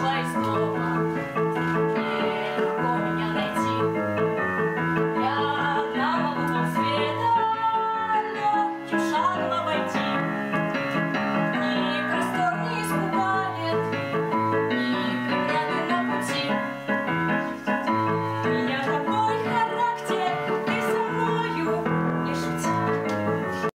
scheiß drauf.